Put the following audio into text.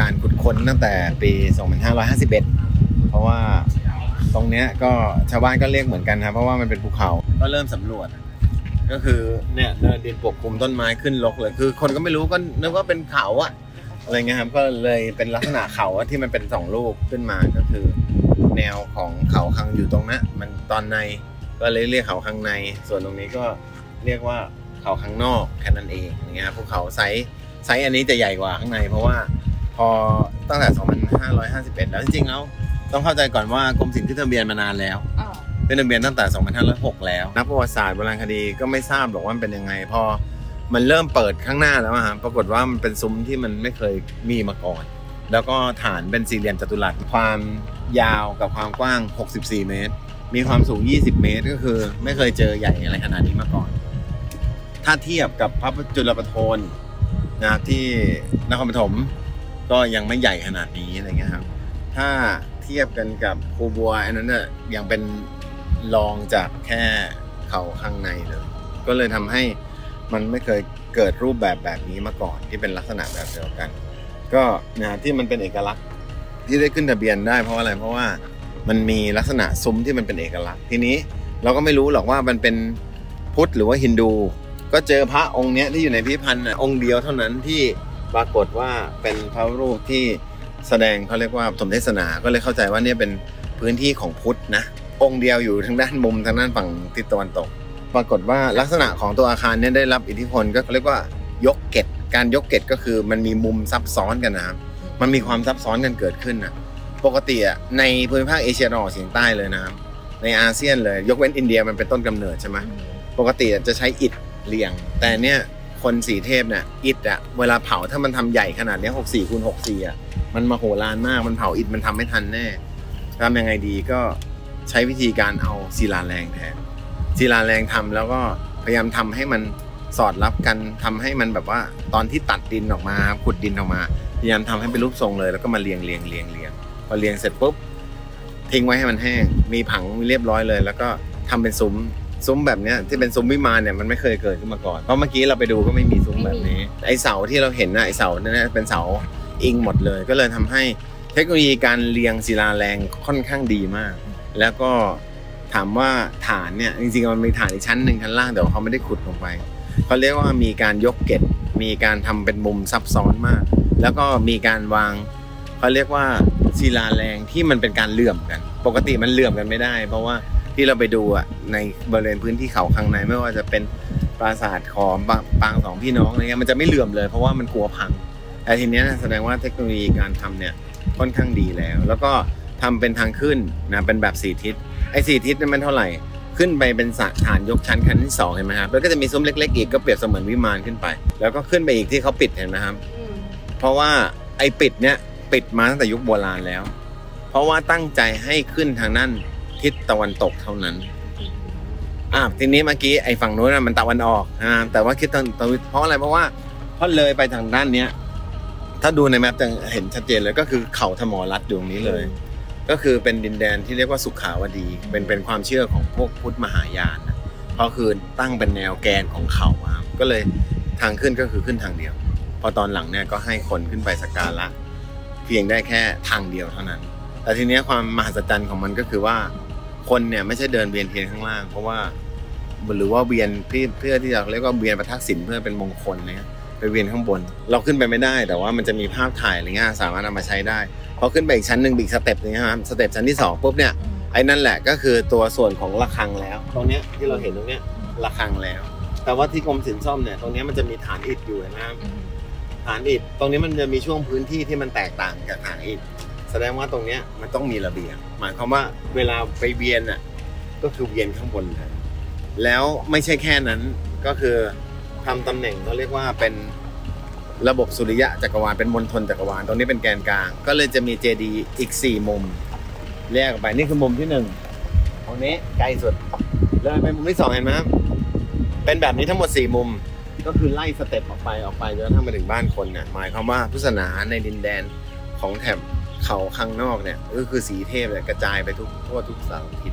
การขุดค้นตั้งแต่ปี 2551 เพราะว่าตรงเนี้ยก็ชาวบ้านก็เรียกเหมือนกันครับเพราะว่ามันเป็นภูเขาก็เริ่มสำรวจ ก็คือเนี่ยเนินดินปกคลุมต้นไม้ขึ้นลกเลยคือ คนก็ไม่รู้ก็นึกว่าเป็นเขาอะอะไรเงี้ยครับก็เลยเป็นลักษณะเขาที่มันเป็นสองลูกขึ้นมาก็คือ แนวของเขาคังอยู่ตรงนั้นมันตอนในก็เลยเรียกเขาคังใน ส่วนตรงนี้ก็เรียกว่าเขาข้างนอกแค่นั้นเองอย่างเงี้ยภูเขาไซส์ไซส์อันนี้จะใหญ่กว่าข้างในเพราะว่า พอตั้งแต่ 2551 แล้วจริงๆแล้วต้องเข้าใจก่อนว่ากรมศิลป์ขึ้นทะเบียนมานานแล้วอ่าขึ้นทะเบียนตั้งแต่ 2506 แล้ว นักประวัติศาสตร์โบราณคดีก็ไม่ทราบหรอกว่ามันเป็นยังไง พอมันเริ่มเปิดข้างหน้าแล้วอะฮะปรากฏว่ามันเป็นซุ้มที่มันไม่เคยมีมาก่อน แล้วก็ฐานเป็นสี่เหลี่ยมจัตุรัสความยาวกับความกว้าง 64 เมตร มีความสูง 20 เมตรก็คือ ไม่เคยเจอใหญ่อะไรขนาดนี้มาก่อน ถ้าเทียบกับพระจุลประโทนนะครับที่นครปฐม ก็ยังไม่ใหญ่ขนาดนี้อะไรเงี้ยครับ ถ้าเทียบกันกับภูบัวอันนั้นน่ะยังเป็นรองจากแค่เขาข้างในเลย ก็เลยทำให้มันไม่เคยเกิดรูปแบบแบบนี้มาก่อนที่เป็นลักษณะแบบเดียวกัน ก็นะที่มันเป็นเอกลักษณ์ที่ได้ขึ้นทะเบียนได้เพราะอะไรเพราะว่ามันมีลักษณะซุ้มที่มันเป็นเอกลักษณ์ทีนี้เราก็ไม่รู้หรอกว่ามันเป็นพุทธหรือว่าฮินดู ก็เจอพระองค์เนี้ยที่อยู่ในพิพิธภัณฑ์องค์เดียวเท่านั้นที่ ปรากฏว่าเป็นพระรูปที่แสดงเขาเรียกว่าสมเทศนาก็เลยเข้าใจว่าเนี่ยเป็นพื้นที่ของพุทธนะองค์เดียวอยู่ทางด้านมุมทางด้านฝั่งทิศตะวันตก ปรากฏว่าลักษณะของตัวอาคารเนี่ยได้รับอิทธิพลก็เขาเรียกว่ายกเกตการยกเกตก็คือมันมีมุมซับซ้อนกันนะครับมันมีความซับซ้อนกันเกิดขึ้นนะปกติอะในภูมิภาคเอเชียตะวันออกเฉียงใต้เลยนะครับในอาเซียนเลยยกเว้นอินเดียมันเป็นต้นกำเนิดใช่ไหมปกติอะจะใช้อิฐเรียง แต่เนี่ย คนสีเทพเนี่ยอิฐอะเวลาเผาถ้ามันทำใหญ่ขนาดนี้หกสี่คูณหกสี่อะมันมาโหฬารมากมันเผาอิฐมันทำไม่ทันแน่ทำยังไงดีก็ใช้วิธีการเอาศิลาแรงแทนศิลาแรงทำแล้วก็พยายามทำให้มันสอดรับกันทำให้มันแบบว่าตอนที่ตัดดินออกมาขุดดินออกมาพยายามทำให้เป็นรูปทรงเลย แล้วก็มาเรียงเรียงเรียงเรียงพอเรียงเสร็จปุ๊บทิ้งไว้ให้มันแห้งมีผังเรียบร้อยเลย แล้วก็ทำเป็นซุ้ม ซุ้มแบบเนี้ยที่เป็นซุ้มวิมานเนี่ยมันไม่เคยเกิดขึ้นมาก่อนเพราะเมื่อกี้เราไปดูก็ไม่มีซุ้มแบบนี้ ไอเสาที่เราเห็นนะไอเสาเนี่ยเป็นเสาอิงหมดเลย ก็เลยทำให้เทคโนโลยีการเรียงศิลาแรงค่อนข้างดีมาก แล้วก็ถามว่าฐานเนี่ยจริงๆมันมีฐานอีกชั้นหนึ่งชั้นล่างแต่ว่าเขาไม่ได้ขุดลงไปเขาเรียกว่ามีการยกเกตมีการทำเป็นมุมซับซ้อนมาก แล้วก็มีการวางเขาเรียกว่าศิลาแรงที่มันเป็นการเหลื่อมกัน ปกติมันเหลื่อมกันไม่ได้ เพราะว่า ที่เราไปดูอะในบริเวณพื้นที่เขาข้างในไม่ว่าจะเป็นปราสาทขอมปางปางสองพี่น้องอะไรเงี้ยมันจะไม่เหลื่อมเลย เพราะว่ามันกลัวพังแต่ทีเนี้ยนะแสดงว่าเทคโนโลยีการทำเนี่ยค่อนข้างดีแล้ว แล้วก็ทำเป็นทางขึ้นนะเป็นแบบสี่ทิศไอ้สี่ทิศนี่มันเท่าไหร่ขึ้นไปเป็นสะฐานยกชั้นชั้นที่สองเห็นไหมครับแล้วก็จะมีซุ้มเล็กๆอีกก็เปรียบเสมือนวิมานขึ้นไป แล้วก็ขึ้นไปอีกที่เขาปิดเห็นไหมครับอืมเพราะว่าไอ้ปิดเนี่ยปิดมาตั้งแต่ยุคโบราณแล้ว เพราะว่าตั้งใจให้ขึ้นทางนั้น ทิศตะวันตกเท่านั้นอ่าทีนี้เมื่อกี้ไอ้ฝั่งนู้นนะมันตะวันออกอ่าแต่ว่าคิดตอนตอนเพราะอะไรเพราะว่าเพราะเลยไปทางด้านเนี้ย ถ้าดูในแมปจะเห็นชัดเจนเลยก็คือเขาธมรัตน์อยู่ตรงนี้เลย ก็คือเป็นดินแดนที่เรียกว่าสุขาวดี เป็นเป็นความเชื่อของพวกพุทธมหายานนะเพราะคือตั้งเป็นแนวแกนของเขาครับก็เลยทางขึ้นก็คือขึ้นทางเดียว พอตอนหลังเนี่ยก็ให้คนขึ้นไปสักการะเพียงได้แค่ทางเดียวเท่านั้น แต่ทีนี้ความมหัศจรรย์ของมันก็คือว่า คนเนี่ยไม่ใช่เดินเวียนเทียนข้างล่าง เพราะว่าหรือว่าเวียนเพื่อเพื่อที่จะเรียกว่าเวียนประทักษิณเพื่อเป็นมงคลเนี่ยไปเวียนข้างบน เราขึ้นไปไม่ได้ แต่ว่ามันจะมีภาพถ่ายอะไรเงี้ยสามารถเอามาใช้ได้พอขึ้นไปอีกชั้นหนึ่งอีก step นึงนะครับ step ชั้นที่สองปุ๊บเนี่ยไอ้นั่นแหละก็คือตัวส่วนของระฆังแล้ว ตรงเนี้ยที่เราเห็นตรงเนี้ยระฆังแล้ว แต่ว่าที่กรมศิลป์ซ่อมเนี่ยตรงเนี้ยมันจะมีฐานอิฐอยู่นะครับฐานอิฐตรงนี้มันจะมีช่วงพื้นที่ที่มันแตกต่างกับฐานอิฐ แสดงว่าตรงเนี้ยมันต้องมีระเบียงหมายความว่าเวลาไปเวียนอะก็คือเวียนข้างบนเลยแล้วไม่ใช่แค่นั้นก็คือทำตำแหน่งเขาเรียกว่าเป็นระบบสุริยะจักรวาลเป็นมณฑลจักรวาลตรงนี้เป็นแกนกลาง ก็เลยจะมีเจดีย์อีกสี่มุมแยกออกไปนี่คือมุมที่หนึ่งตรงนี้ไกลสุดเลยไปมุมที่สองเห็นไหมครับเป็นแบบนี้ทั้งหมดสี่มุม ก็คือไล่สเต็ปออกไปออกไปจนกระทั่งมาถึงบ้านคนเนี่ยหมายความว่าพุทธศาสนาในดินแดนของแถบ เขาข้างนอกเนี่ยก็คือสีเทพเนี่ยกระจายไปทุกทั่วทุกสารทิศ